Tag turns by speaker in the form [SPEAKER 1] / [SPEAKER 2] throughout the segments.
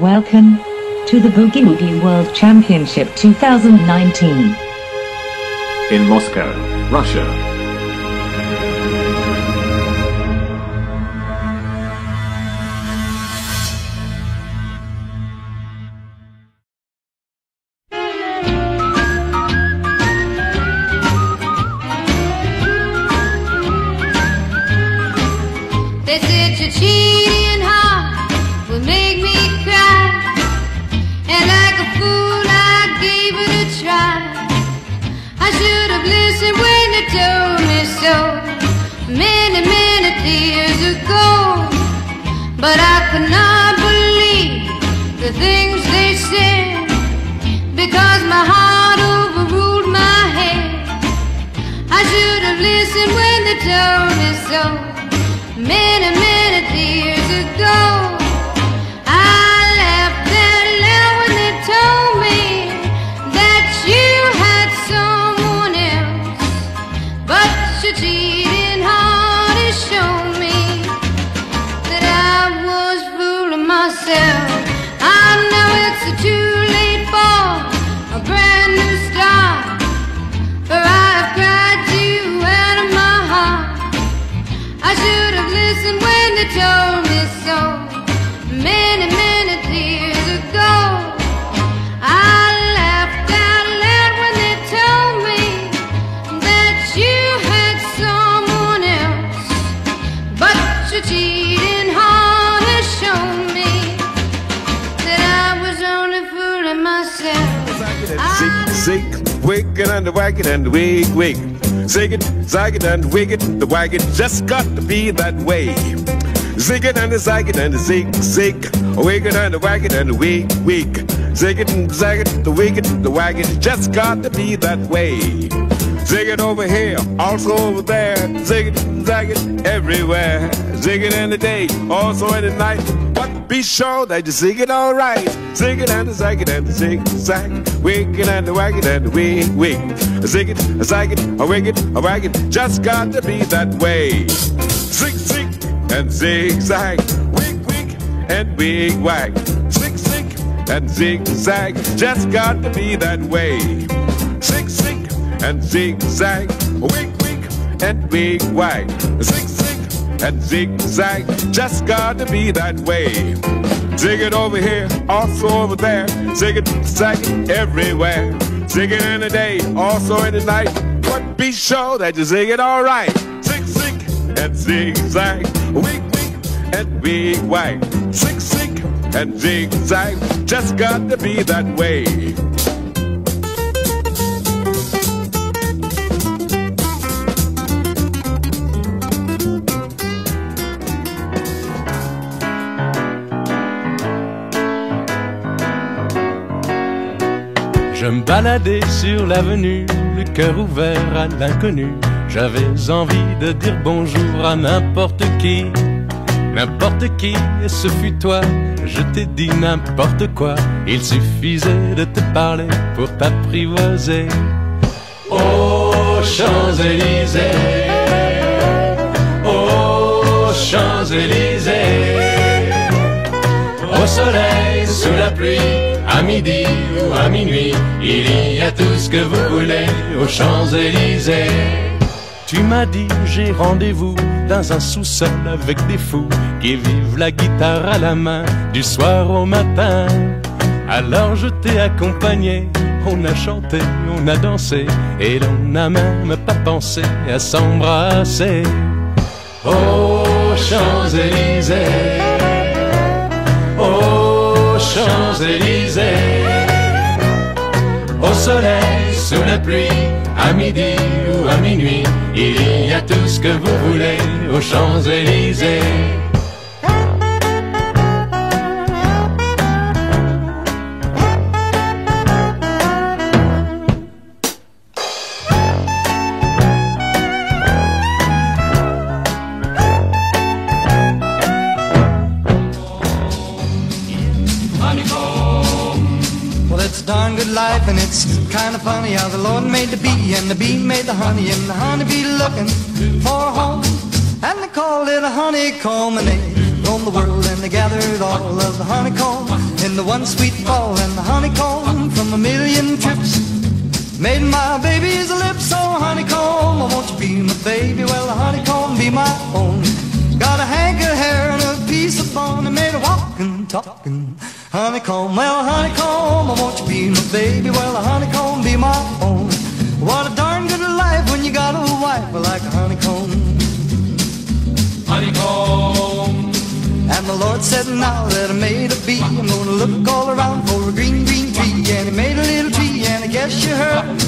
[SPEAKER 1] Welcome to the Boogie Woogie World Championship 2019
[SPEAKER 2] in Moscow, Russia.
[SPEAKER 3] They said your cheating fool, I gave it a try. I should have listened when they told me so many, many years ago. But I could not believe the things they said because my heart overruled my head. I should have listened when they told me so many, many years ago. Told me so many, many years ago. I when they told me that you had someone else, but your cheating heart has shown me that I was only fooling myself.
[SPEAKER 4] Zig, wicked and the and wig, wig. Zig it, zag it and the wicked, the wagged just got to be that way. Zig it and the zag and the zig, zig. Wicked and the wagged and the wig, wig. Zig and zag the wicked, the wagged just got to be that way. Zig it over here, also over there. Zig it, zag everywhere. Zig it in the day, also in the night. But be sure that you zig it all right. Zig it and the zag and the zig zag. Wig and the wag it and the wig wig. Zig it, a zag a wig a wag. Just got to be that way. Zig zig and zigzag. Wig wig and wig wag. Zig zig and zigzag. Just got to be that way. Zig zig and zigzag, wig and wig wag, zig zig and zigzag, just got to be that way. Zig it over here, also over there, zig it, zag it everywhere. Zig it in the day, also in the night, but be sure that you zig it all right. Zig zig and zigzag, wig wig and wig wag, zig zig and zigzag, just got to be that way.
[SPEAKER 5] Je me baladais sur l'avenue, le cœur ouvert à l'inconnu. J'avais envie de dire bonjour à n'importe qui, n'importe qui, et ce fut toi. Je t'ai dit n'importe quoi, il suffisait de te parler pour t'apprivoiser. Aux Champs-Élysées, aux Champs-Élysées, au soleil, sous la pluie, à midi ou à minuit, il y a tout ce que vous voulez aux Champs-Élysées. Tu m'as dit j'ai rendez-vous dans un sous-sol avec des fous qui vivent la guitare à la main du soir au matin. Alors je t'ai accompagné, on a chanté, on a dansé et l'on n'a même pas pensé à s'embrasser. Aux Champs-Élysées, aux Champs-Élysées, au soleil, la pluie, à midi ou à minuit, il y a tout ce que vous voulez aux Champs-Élysées.
[SPEAKER 6] Life, and it's kind of funny how the Lord made the bee, and the bee made the honey, and the honeybee looking for a home, and they called it a honeycomb, and they roamed the world, and they gathered all of the honeycomb in the one sweet fall and the honeycomb from a million trips. Made my baby's lips so honeycomb. Oh, won't you be my baby? Well, the honeycomb be my own. Got a hank of hair and a piece of bone and made a walking, talking honeycomb. Well, honeycomb, oh, won't you be my baby? Well, the honeycomb be my own. What a darn good life when you got a wife like a honeycomb.
[SPEAKER 5] Honeycomb.
[SPEAKER 6] And the Lord said, now that I made a bee, I'm gonna look all around for a green, green tree. And he made a little tree, and I guess you heard.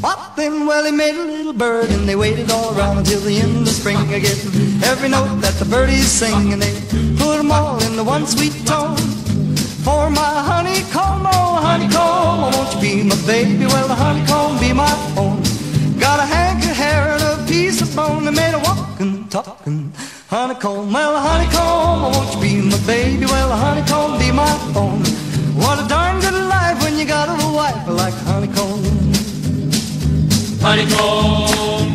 [SPEAKER 6] What then? Well, he made a little bird, and they waited all around until the end of spring. I get every note that the birdies sing, and they put them all in the one sweet tone. For my honeycomb, baby? Well, the honeycomb be my own. Got a hank of hair and a piece of bone that made a walking, talking honeycomb. Well, the honeycomb, won't you be my baby? Well, the honeycomb be my own. What a darn good life when you got a wife like honeycomb.
[SPEAKER 5] Honeycomb.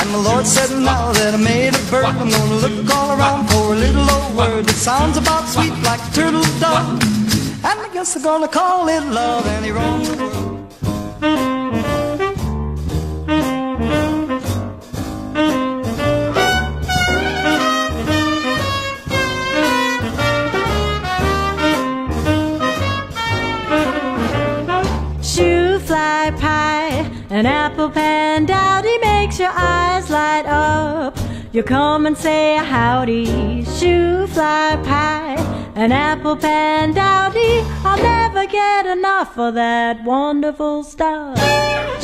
[SPEAKER 6] And the Lord said, now that I made a bird, I'm gonna look all around for a little old word that sounds about sweet like turtle dove. And I guess I'm gonna call it love, and he world.
[SPEAKER 7] Shoo fly pie, an apple pan dowdy makes your eyes light up. You come and say a howdy, shoo fly pie, an apple pan dowdy. I'll never get enough of that wonderful stuff.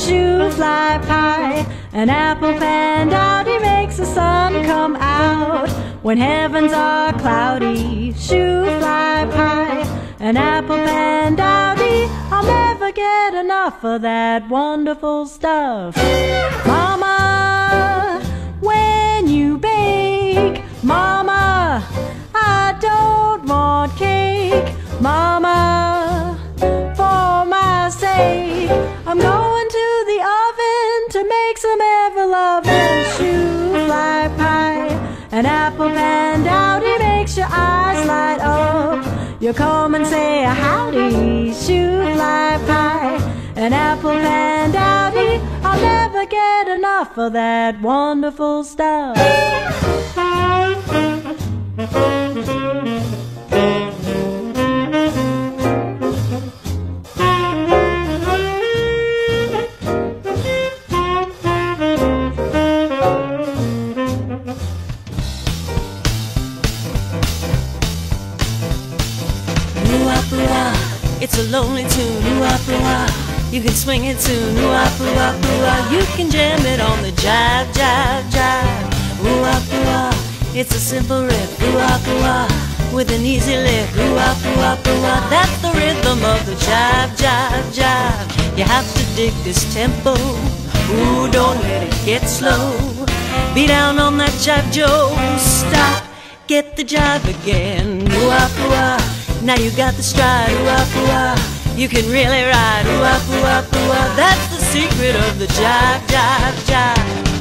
[SPEAKER 7] Shoo fly pie, an apple pan dowdy makes the sun come out when heavens are cloudy. Shoo fly pie, an apple pan dowdy. I'll never get enough of that wonderful stuff. Mama, when you bake, Mama, want cake. Mama, for my sake, I'm going to the oven to make some ever loving shoo fly pie. An apple pan dowdy makes your eyes light up. You come and say a howdy, shoo fly pie. An apple pan dowdy, eh? I'll never get enough of that wonderful stuff.
[SPEAKER 8] Ooh-ah-ooh-ah, soon. Ooh-ah-ooh-ah, you can jam it on the jive, jive, jive. Ooh-ah-ooh-ah, it's a simple riff. Ooh-ah-ooh-ah, with an easy lift. Ooh-ah-ooh-ah, that's the rhythm of the jive, jive, jive. You have to dig this tempo. Ooh, don't let it get slow. Be down on that jive, Joe. Stop, get the jive again. Ooh-ah-ooh-ah. Now you got the stride, ooh ah ooh ah. You can really ride, ooh ah ooh ah ooh ah. That's secret of the jive, jive, jive.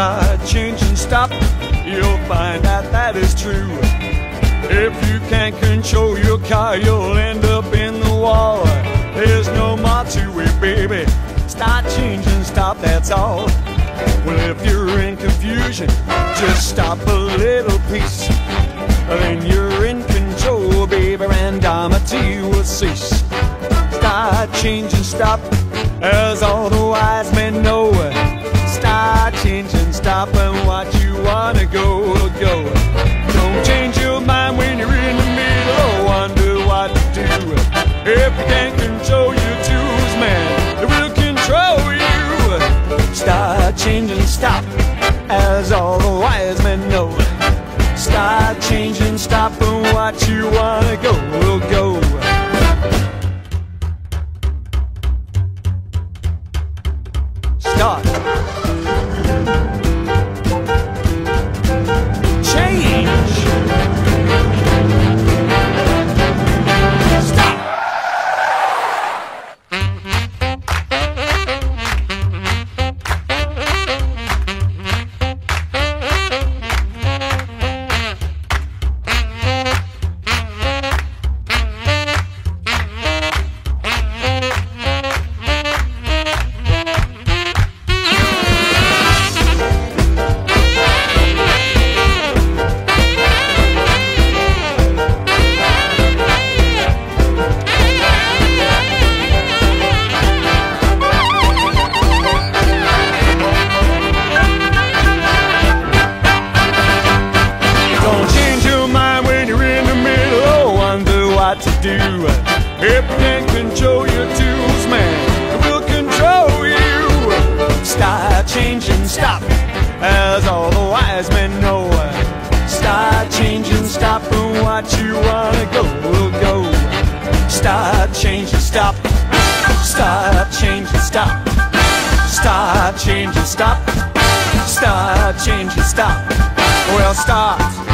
[SPEAKER 9] Start and stop, you'll find that that is true. If you can't control your car, you'll end up in the wall. There's no more to it, baby. Start changing, stop, that's all. Well, if you're in confusion, just stop a little piece. Then you're in control, baby, and cease. Start, change, and stop, as all the wise men go, go. Don't change your mind when you're in the middle, oh, or wonder what to do. If you can't control your tools, man, it will control you. Start, change, and stop, as all the wise men know. Start, change, and stop, and watch you wanna Start, change, and stop. Start, change, and stop. Start, change, and stop. Well, start.